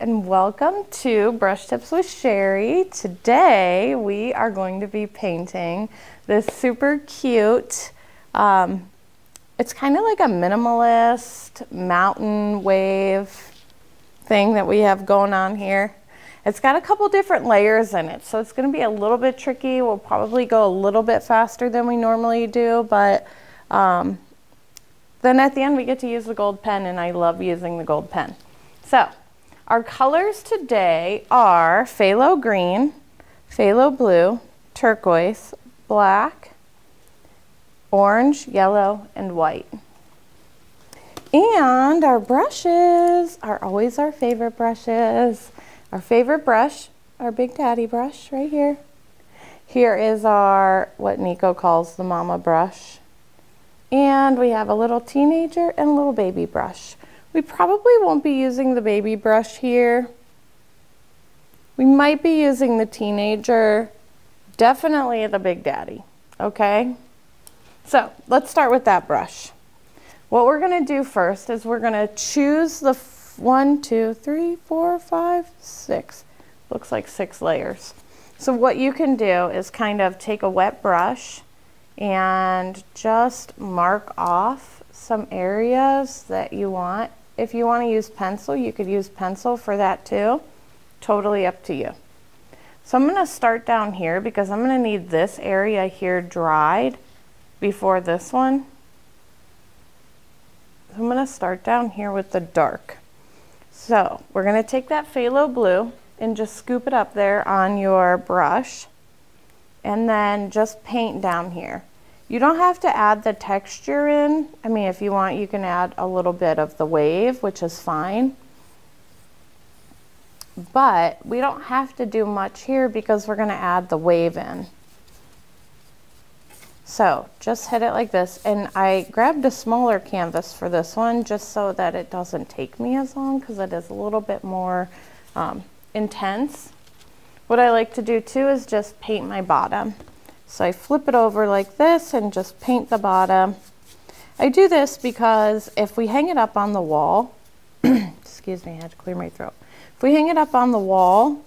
And welcome to Brush Tips with Cheri. Today we are going to be painting this super cute, um, it's kind of like a minimalist mountain wave thing that we have going on here. It's got a couple different layers in it, so it's going to be a little bit tricky. We'll probably go a little bit faster than we normally do, but um, then at the end we get to use the gold pen, and I love using the gold pen. So our colors today are phthalo green, phthalo blue, turquoise, black, orange, yellow, and white. And our brushes are always our favorite brushes. Our favorite brush, our Big Daddy brush right here. Here is our, what Nico calls the mama brush. And we have a little teenager and a little baby brush. We probably won't be using the baby brush here. We might be using the teenager, definitely the Big Daddy, okay? So let's start with that brush. What we're gonna do first is we're gonna choose the one, two, three, four, five, six. Looks like six layers. So what you can do is kind of take a wet brush and just mark off some areas that you want if you want to use pencil, you could use pencil for that too. Totally up to you. So I'm going to start down here because I'm going to need this area here dried before this one. So I'm going to start down here with the dark. So we're going to take that phthalo blue and just scoop it up there on your brush and then just paint down here. You don't have to add the texture in. I mean, if you want, you can add a little bit of the wave, which is fine. But we don't have to do much here because we're gonna add the wave in. So just hit it like this. And I grabbed a smaller canvas for this one just so that it doesn't take me as long because it is a little bit more um, intense. What I like to do too is just paint my bottom. So I flip it over like this and just paint the bottom. I do this because if we hang it up on the wall, excuse me, I had to clear my throat. If we hang it up on the wall,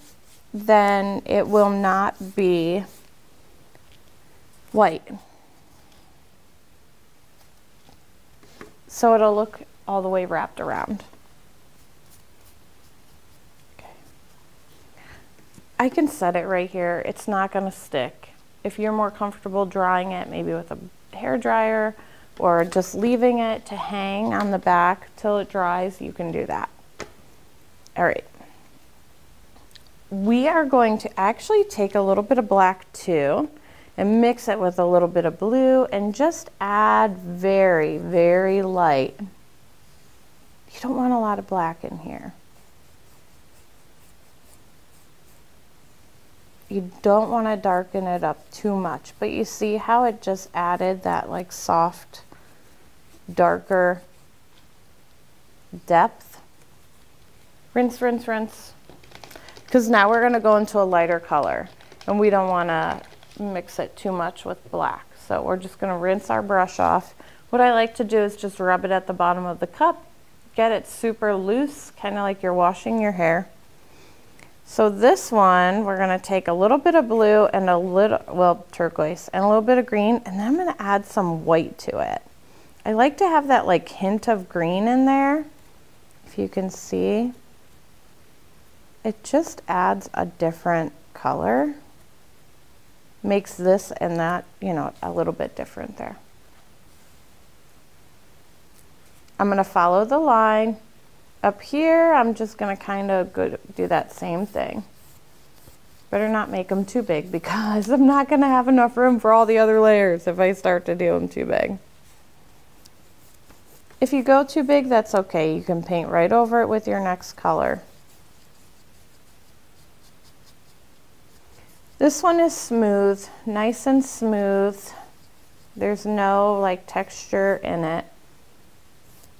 then it will not be white. So it'll look all the way wrapped around. Okay. I can set it right here. It's not going to stick. If you're more comfortable drying it maybe with a hair dryer or just leaving it to hang on the back till it dries, you can do that. All right. We are going to actually take a little bit of black too and mix it with a little bit of blue and just add very, very light. You don't want a lot of black in here. You don't want to darken it up too much, but you see how it just added that like soft, darker depth. Rinse, rinse, rinse. Because now we're going to go into a lighter color and we don't want to mix it too much with black. So we're just going to rinse our brush off. What I like to do is just rub it at the bottom of the cup, get it super loose, kind of like you're washing your hair. So this one, we're gonna take a little bit of blue and a little, well, turquoise and a little bit of green, and then I'm gonna add some white to it. I like to have that like hint of green in there, if you can see. It just adds a different color. Makes this and that, you know, a little bit different there. I'm gonna follow the line up here, I'm just gonna kind of do that same thing. Better not make them too big because I'm not gonna have enough room for all the other layers if I start to do them too big. If you go too big, that's okay. You can paint right over it with your next color. This one is smooth, nice and smooth. There's no like texture in it.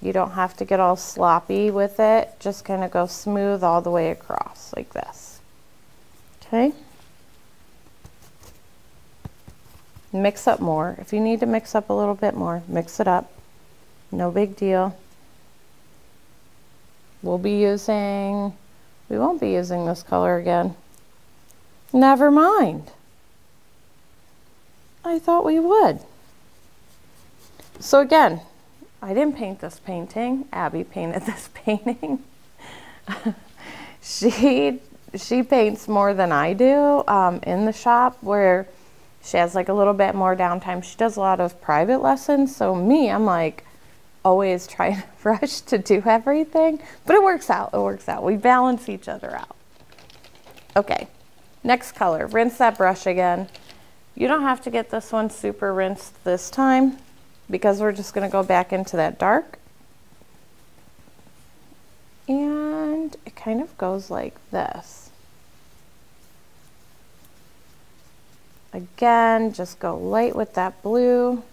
You don't have to get all sloppy with it. Just kind of go smooth all the way across like this. Okay. Mix up more. If you need to mix up a little bit more, mix it up. No big deal. we'll be using, we won't be using this color again. Never mind. I thought we would. So again, I didn't paint this painting. Abby painted this painting. she she paints more than I do um, in the shop where she has like a little bit more downtime. She does a lot of private lessons. So me, I'm like always trying to rush to do everything, but it works out. It works out. We balance each other out. Okay, next color. Rinse that brush again. You don't have to get this one super rinsed this time because we're just going to go back into that dark. And it kind of goes like this. Again, just go light with that blue.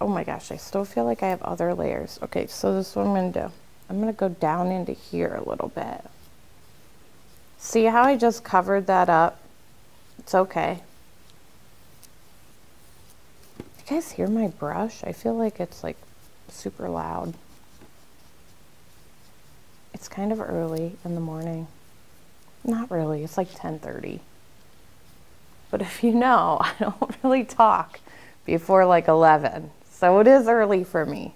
Oh my gosh, I still feel like I have other layers. Okay, so this is what I'm going to do. I'm going to go down into here a little bit. See how I just covered that up? It's okay. You guys hear my brush? I feel like it's like super loud. It's kind of early in the morning. Not really, it's like 10.30. But if you know, I don't really talk before like 11. So it is early for me.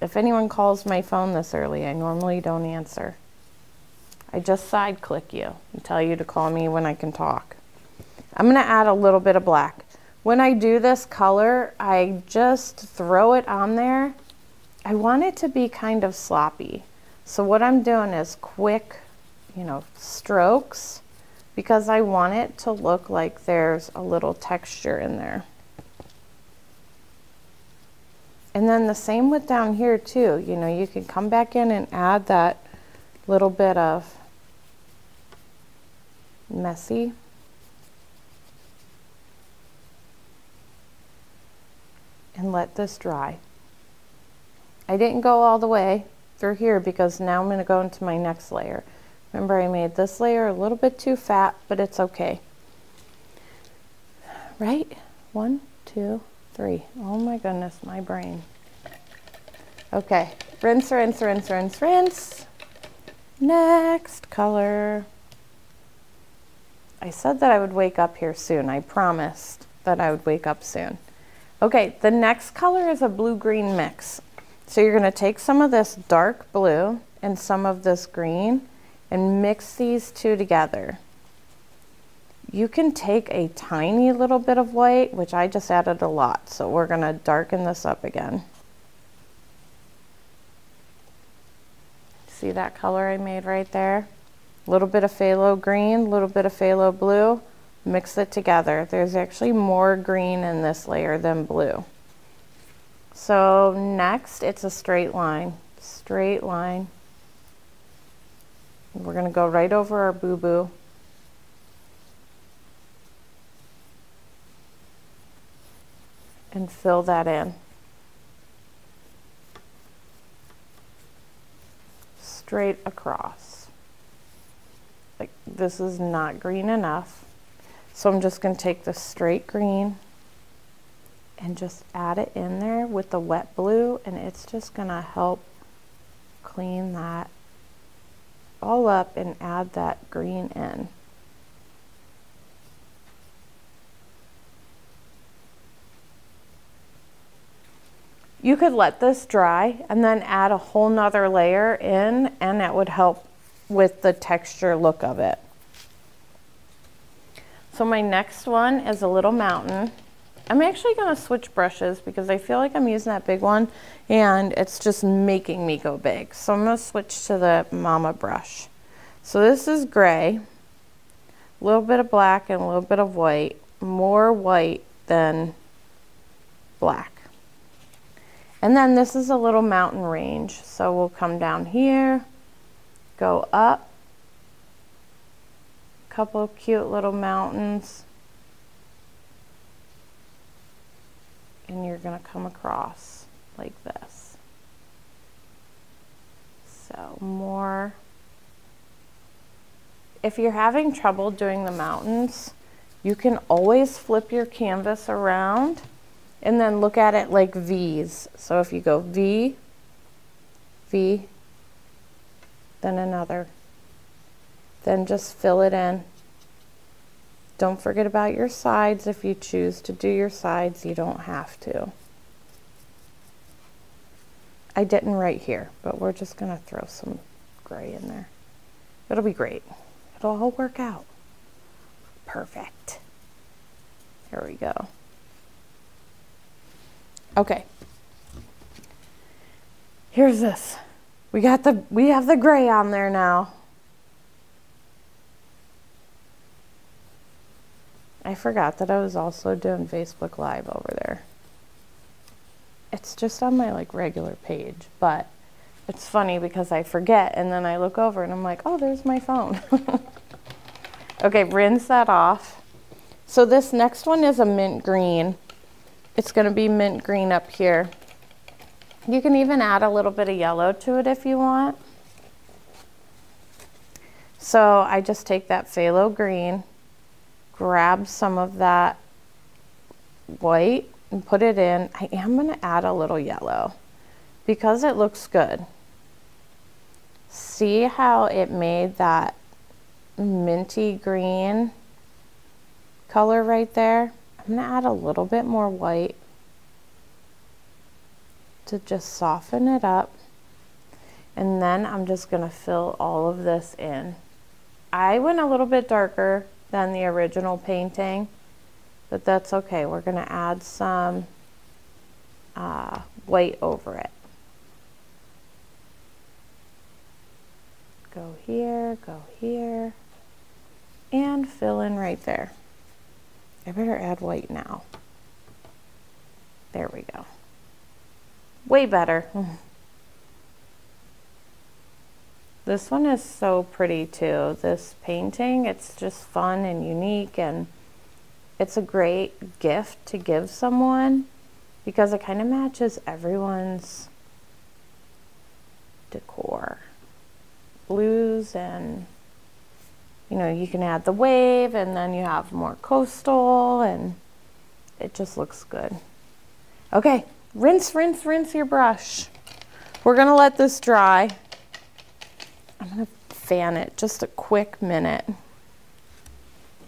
If anyone calls my phone this early, I normally don't answer. I just side click you and tell you to call me when I can talk. I'm going to add a little bit of black. When I do this color, I just throw it on there. I want it to be kind of sloppy. So what I'm doing is quick, you know, strokes because I want it to look like there's a little texture in there. And then the same with down here too. You know, you can come back in and add that little bit of messy. And let this dry. I didn't go all the way through here because now I'm going to go into my next layer. Remember I made this layer a little bit too fat, but it's okay. Right? One, two, three. Oh my goodness, my brain. Okay, rinse, rinse, rinse, rinse, rinse. Next color. I said that I would wake up here soon. I promised that I would wake up soon. Okay, the next color is a blue-green mix. So you're gonna take some of this dark blue and some of this green and mix these two together. You can take a tiny little bit of white, which I just added a lot, so we're gonna darken this up again. See that color I made right there? A little bit of phthalo green, a little bit of phthalo blue, mix it together. There's actually more green in this layer than blue. So next, it's a straight line, straight line. We're going to go right over our boo-boo. And fill that in. Straight across. Like this is not green enough. So I'm just going to take the straight green and just add it in there with the wet blue and it's just going to help clean that all up and add that green in. You could let this dry and then add a whole nother layer in and that would help with the texture look of it. So my next one is a little mountain. I'm actually going to switch brushes because I feel like I'm using that big one and it's just making me go big. So I'm going to switch to the Mama brush. So this is gray, a little bit of black and a little bit of white, more white than black. And then this is a little mountain range. So we'll come down here, go up, couple cute little mountains. and you're going to come across like this. So more. If you're having trouble doing the mountains, you can always flip your canvas around and then look at it like V's. So if you go V, V, then another. Then just fill it in. Don't forget about your sides. If you choose to do your sides, you don't have to. I didn't right here, but we're just going to throw some gray in there. It'll be great. It'll all work out. Perfect. There we go. Okay. Here's this. We got the we have the gray on there now. I forgot that I was also doing Facebook Live over there. It's just on my like regular page, but it's funny because I forget and then I look over and I'm like, oh, there's my phone. okay, rinse that off. So this next one is a mint green. It's going to be mint green up here. You can even add a little bit of yellow to it if you want. So I just take that phthalo green, grab some of that white and put it in. I am going to add a little yellow because it looks good. See how it made that minty green color right there? I'm going to add a little bit more white to just soften it up. And then I'm just going to fill all of this in. I went a little bit darker than the original painting, but that's okay. We're going to add some uh, white over it. Go here, go here, and fill in right there. I better add white now. There we go. Way better. This one is so pretty too. This painting, it's just fun and unique and it's a great gift to give someone because it kind of matches everyone's decor. Blues and you know, you can add the wave and then you have more coastal and it just looks good. Okay, Rinse, rinse, rinse your brush. We're gonna let this dry. Fan it just a quick minute.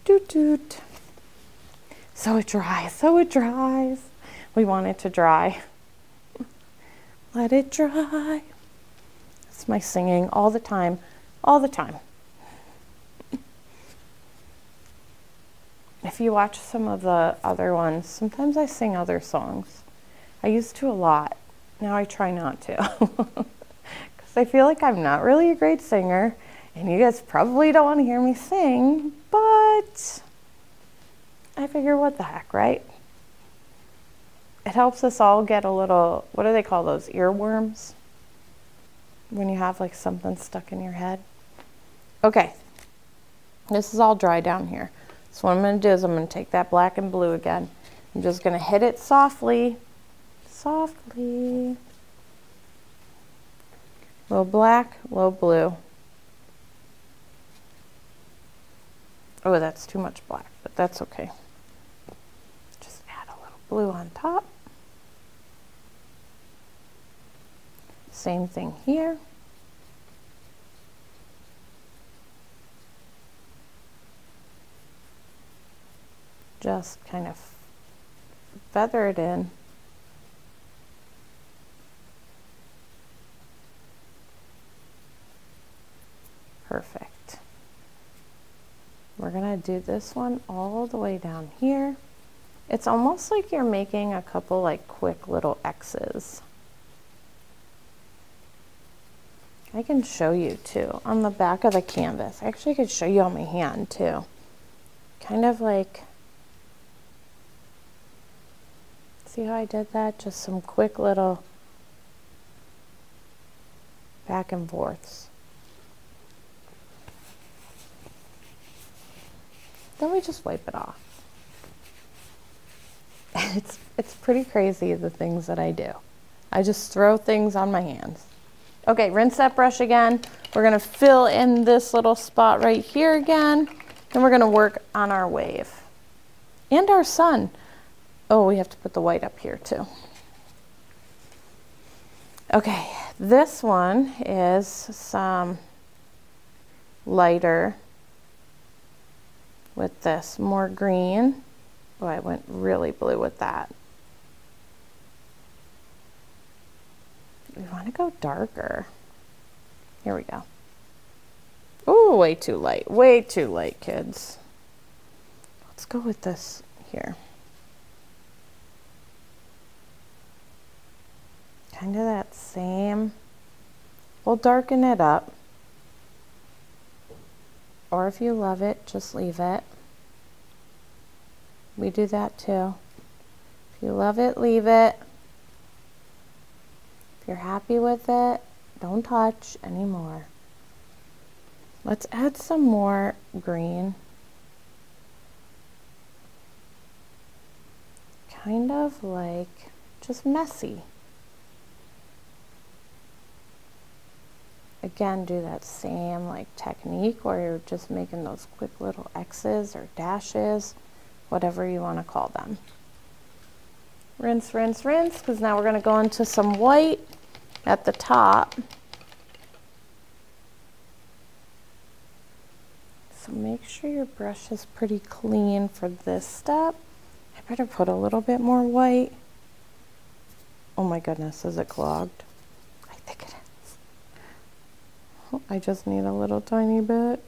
Doot doot. So it dries, so it dries. We want it to dry. Let it dry. That's my singing all the time, all the time. If you watch some of the other ones, sometimes I sing other songs. I used to a lot. Now I try not to. Because I feel like I'm not really a great singer, and you guys probably don't want to hear me sing, but I figure what the heck, right? It helps us all get a little, what do they call those, earworms? When you have like something stuck in your head. Okay, this is all dry down here. So what I'm going to do is I'm going to take that black and blue again. I'm just going to hit it softly softly. Low black, low blue. Oh, that's too much black, but that's okay. Just add a little blue on top. Same thing here. Just kind of feather it in. Perfect. We're going to do this one all the way down here. It's almost like you're making a couple like quick little X's. I can show you too on the back of the canvas. I actually could show you on my hand too. Kind of like, see how I did that? Just some quick little back and forths. Then we just wipe it off. It's, it's pretty crazy the things that I do. I just throw things on my hands. Okay, rinse that brush again. We're gonna fill in this little spot right here again. Then we're gonna work on our wave and our sun. Oh, we have to put the white up here too. Okay, this one is some lighter with this more green. Oh, I went really blue with that. We want to go darker. Here we go. Oh, way too light. Way too light, kids. Let's go with this here. Kind of that same. We'll darken it up. Or if you love it, just leave it. We do that too. If you love it, leave it. If you're happy with it, don't touch anymore. Let's add some more green. Kind of like just messy. Again, do that same like technique where you're just making those quick little X's or dashes, whatever you want to call them. Rinse, rinse, rinse, because now we're going to go into some white at the top. So make sure your brush is pretty clean for this step. I better put a little bit more white. Oh my goodness, is it clogged? I think it is. Oh, I just need a little tiny bit.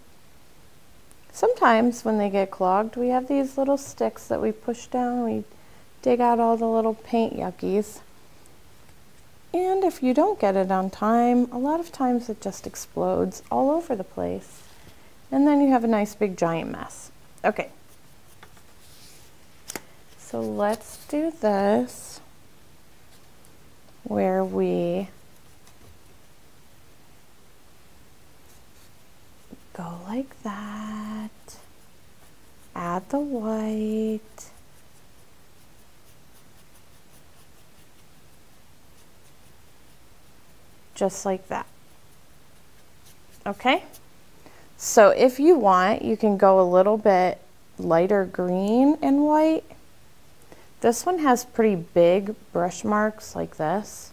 Sometimes when they get clogged, we have these little sticks that we push down. We dig out all the little paint yuckies. And if you don't get it on time, a lot of times it just explodes all over the place. And then you have a nice big giant mess. Okay. So let's do this where we go like that, add the white, just like that. Okay? So if you want, you can go a little bit lighter green and white. This one has pretty big brush marks like this.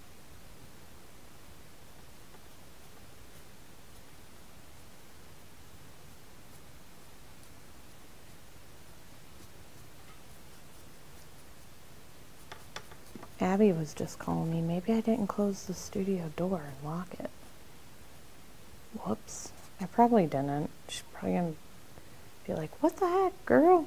Abby was just calling me. Maybe I didn't close the studio door and lock it. Whoops. I probably didn't. She's probably going to be like, what the heck, girl?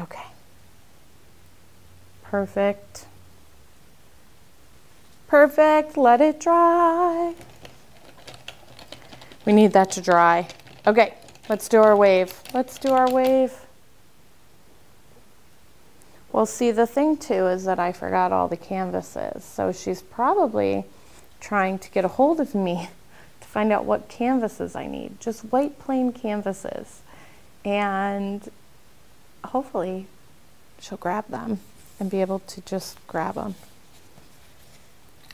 Okay. Perfect. Perfect. Let it dry. We need that to dry. Okay, let's do our wave. Let's do our wave. Well, see, the thing too is that I forgot all the canvases. So she's probably trying to get a hold of me to find out what canvases I need. Just white plain canvases. And hopefully she'll grab them and be able to just grab them.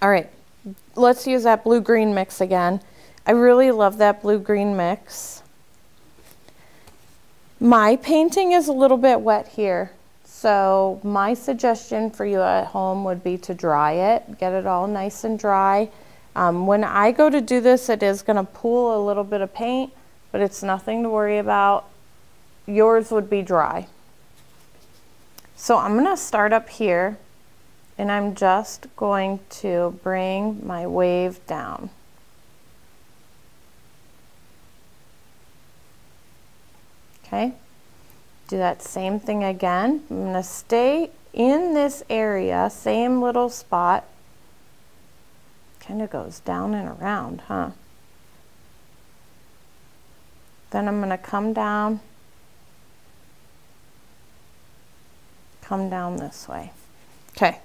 All right, let's use that blue-green mix again. I really love that blue-green mix. My painting is a little bit wet here. So my suggestion for you at home would be to dry it, get it all nice and dry. Um, when I go to do this, it is going to pool a little bit of paint, but it's nothing to worry about. Yours would be dry. So I'm going to start up here and I'm just going to bring my wave down. Okay. Do that same thing again. I'm going to stay in this area, same little spot. Kind of goes down and around, huh? Then I'm going to come down, come down this way. Okay,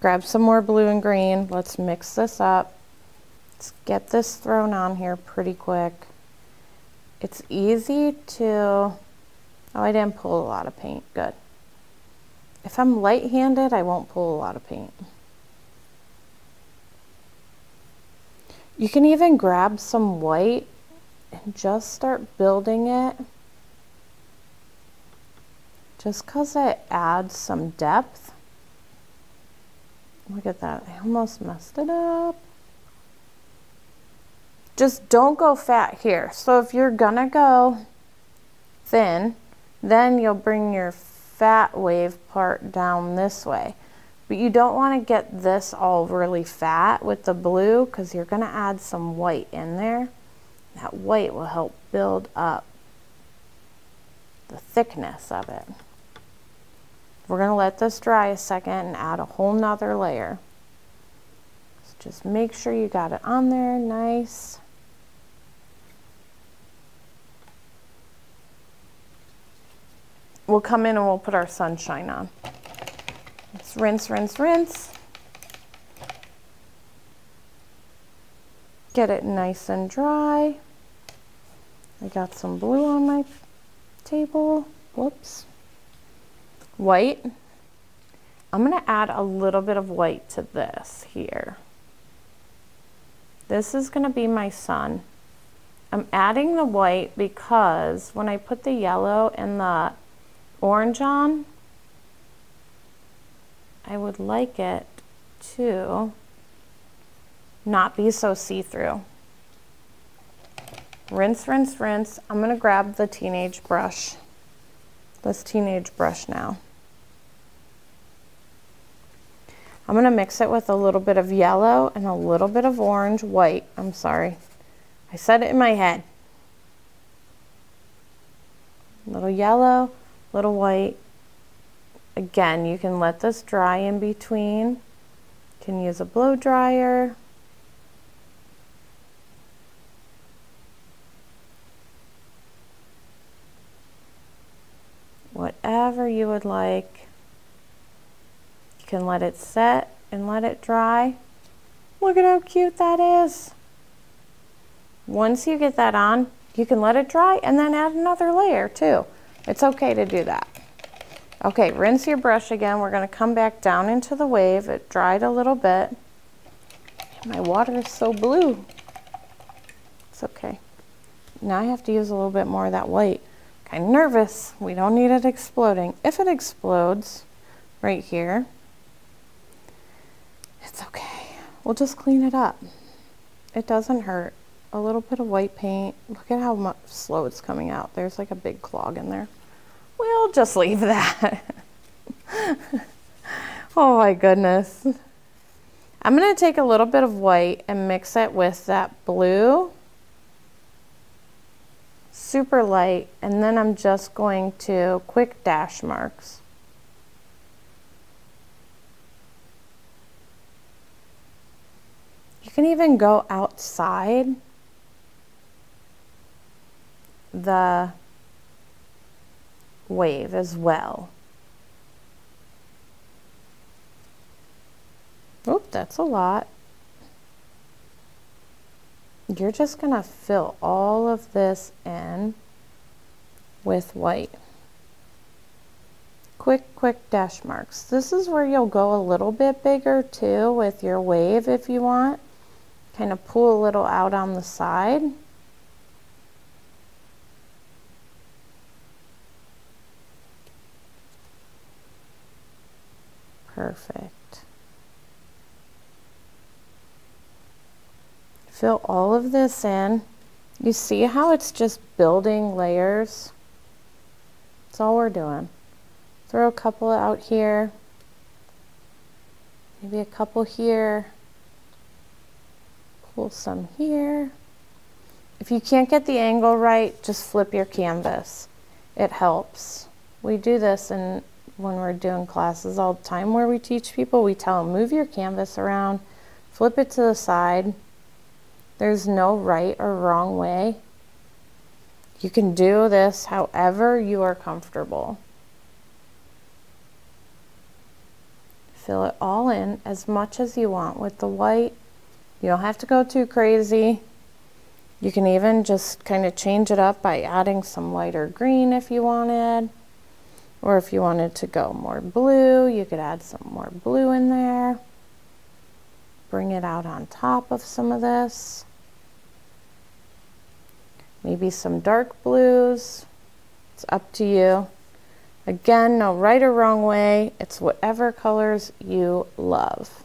grab some more blue and green. Let's mix this up. Let's get this thrown on here pretty quick. It's easy to Oh, I didn't pull a lot of paint. Good. If I'm light-handed, I won't pull a lot of paint. You can even grab some white and just start building it. Just because it adds some depth. Look at that. I almost messed it up. Just don't go fat here. So if you're gonna go thin, then you'll bring your fat wave part down this way. But you don't want to get this all really fat with the blue because you're to add some white in there. That white will help build up the thickness of it. We're to let this dry a second and add a whole nother layer. So just make sure you got it on there nice. We'll come in and we'll put our sunshine on. Let's rinse, rinse, rinse. Get it nice and dry. I got some blue on my table. Whoops white. I'm going to add a little bit of white to this here. This is going to be my sun. I'm adding the white because when I put the yellow and the orange on, I would like it to not be so see-through. Rinse, rinse, rinse. I'm going to grab the teenage brush, this teenage brush now. I'm going to mix it with a little bit of yellow and a little bit of orange, white, I'm sorry. I said it in my head. A little yellow, little white. Again, you can let this dry in between. You can use a blow dryer. Whatever you would like You can let it set and let it dry. Look at how cute that is. Once you get that on, you can let it dry and then add another layer too. It's okay to do that. Okay, rinse your brush again. We're gonna come back down into the wave. It dried a little bit. My water is so blue. It's okay. Now I have to use a little bit more of that white. Kind of nervous. We don't need it exploding. If it explodes right here, it's okay. We'll just clean it up. It doesn't hurt. A little bit of white paint. Look at how much slow it's coming out. There's like a big clog in there. We'll just leave that. oh my goodness. I'm going to take a little bit of white and mix it with that blue. Super light. And then I'm just going to quick dash marks. You can even go outside the wave as well. Oop, that's a lot. You're just going to fill all of this in with white. Quick, quick dash marks. This is where you'll go a little bit bigger too with your wave if you want kind of pull a little out on the side. Perfect. Fill all of this in. You see how it's just building layers? That's all we're doing. Throw a couple out here. Maybe a couple here pull some here. If you can't get the angle right, just flip your canvas. It helps. We do this in, when we're doing classes all the time where we teach people, we tell them move your canvas around, flip it to the side. There's no right or wrong way. You can do this however you are comfortable. Fill it all in as much as you want with the white you don't have to go too crazy. You can even just kind of change it up by adding some lighter green if you wanted. Or if you wanted to go more blue, you could add some more blue in there. Bring it out on top of some of this. Maybe some dark blues. It's up to you. Again, no right or wrong way. It's whatever colors you love.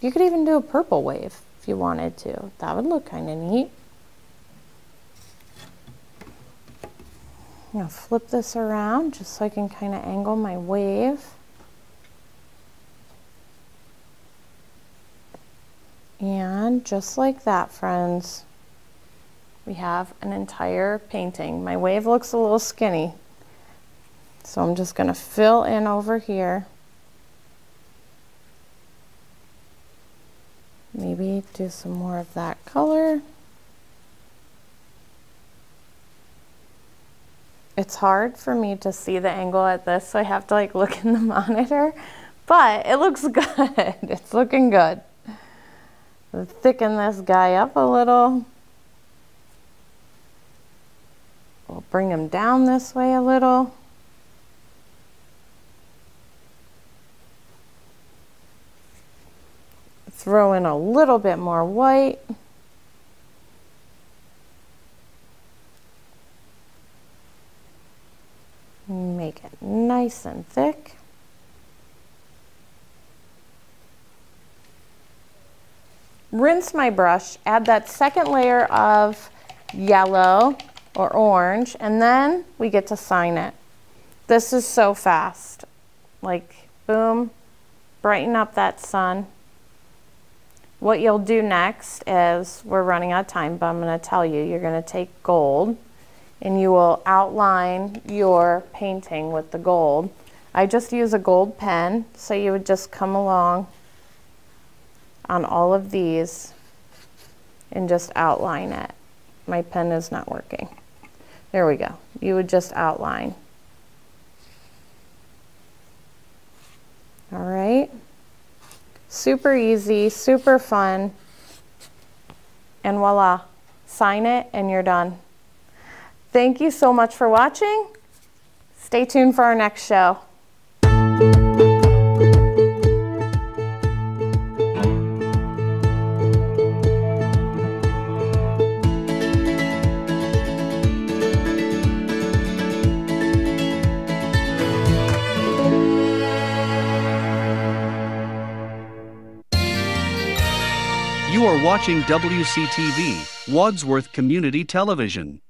You could even do a purple wave if you wanted to. That would look kind of neat. I'm to flip this around just so I can kind of angle my wave. And just like that, friends, we have an entire painting. My wave looks a little skinny, so I'm just going to fill in over here. Maybe do some more of that color. It's hard for me to see the angle at this, so I have to like look in the monitor, but it looks good. it's looking good. thicken this guy up a little. We'll bring him down this way a little. Throw in a little bit more white. Make it nice and thick. Rinse my brush, add that second layer of yellow or orange, and then we get to sign it. This is so fast. Like, boom, brighten up that sun. What you'll do next is, we're running out of time, but I'm going to tell you, you're going to take gold and you will outline your painting with the gold. I just use a gold pen, so you would just come along on all of these and just outline it. My pen is not working. There we go. You would just outline. All right. Super easy, super fun. And voila, sign it and you're done. Thank you so much for watching. Stay tuned for our next show. You are watching WCTV, Wadsworth Community Television.